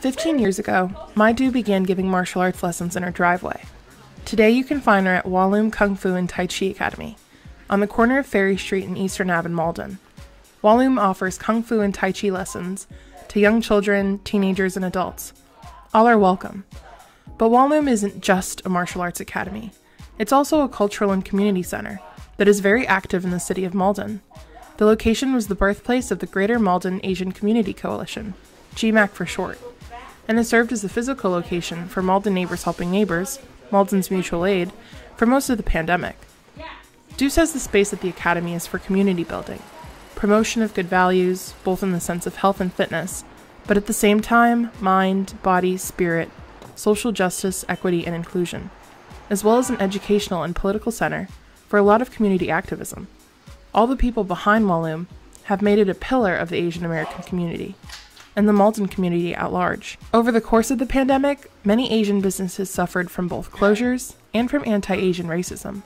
Fifteen years ago, Maidu began giving martial arts lessons in her driveway. Today you can find her at Wah Lum Kung Fu and Tai Chi Academy, on the corner of Ferry Street and Eastern Ave in Malden. Wah Lum offers Kung Fu and Tai Chi lessons to young children, teenagers, and adults. All are welcome. But Wah Lum isn't just a martial arts academy, it's also a cultural and community center that is very active in the city of Malden. The location was the birthplace of the Greater Malden Asian Community Coalition, GMAC for short, and has served as the physical location for Malden Neighbors Helping Neighbors, Malden's mutual aid, for most of the pandemic. Do says the space at the Academy is for community building, promotion of good values, both in the sense of health and fitness, but at the same time, mind, body, spirit, social justice, equity, and inclusion, as well as an educational and political center for a lot of community activism. All the people behind Wah Lum have made it a pillar of the Asian American community and the Malden community at large. Over the course of the pandemic, many Asian businesses suffered from both closures and from anti Asian racism.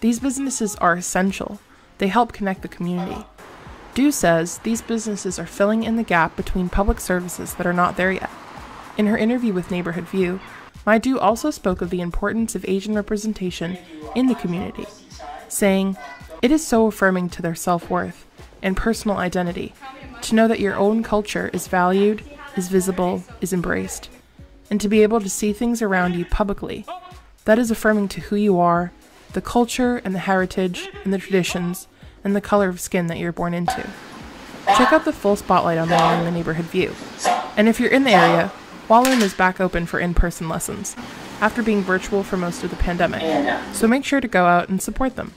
These businesses are essential, they help connect the community. Do says these businesses are filling in the gap between public services that are not there yet. In her interview with Neighborhood View, Maidu also spoke of the importance of Asian representation in the community, saying, it is so affirming to their self worth and personal identity to know that your own culture is valued, is visible, is embraced, and to be able to see things around you publicly. That is affirming to who you are, the culture and the heritage and the traditions, and the color of skin that you're born into. Check out the full spotlight on Wah Lum the Neighborhood View. And if you're in the area, Wah Lum is back open for in person lessons after being virtual for most of the pandemic, so make sure to go out and support them.